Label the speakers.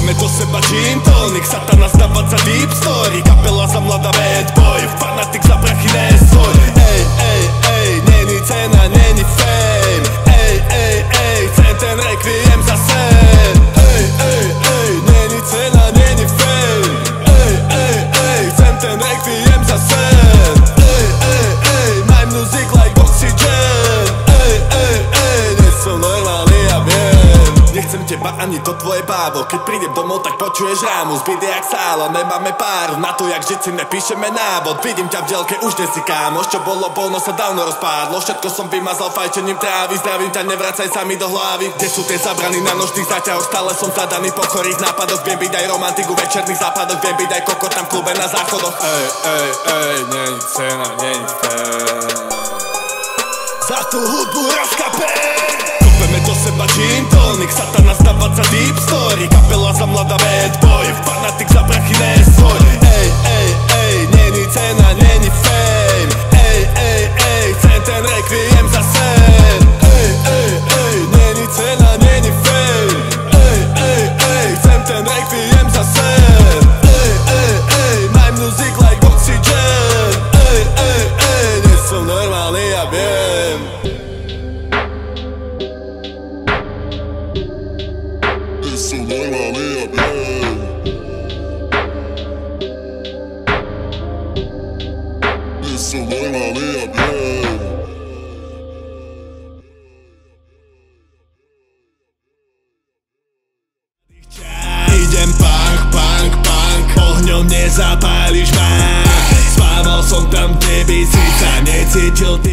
Speaker 1: Veme do seba gin tonic Satana zdávať za deep ani to tvoje bávo. Keď prídem domov, tak počuješ rámu. Zbyde jak sálo, nemáme páru. Na to, jak žiť si nepíšeme návod. Vidím ťa v dielke, už nie si kámoš. Čo bolo polno sa dávno rozpádlo Všetko som vymazal fajčením trávy. Zdravím ťa, nevracaj sa mi do hlavy. Kde sú tie zabrany na nožných zaťahoch Stále som zadaný po chorých nápadoch. Viem byť aj romantiku večerných západoch. Viem byť aj kokot tam klube na záchodoch. Ej, ej, ej, není cena, není Za tú hudbu rozkape. Kopeme do seba gin tonic Satana ja viem
Speaker 2: Isso normally a bem. Isso normally a bem.
Speaker 1: Idem punk, punk, punk Ohňom nezapáliš ma Spával som tam, kde by si sa necítil ty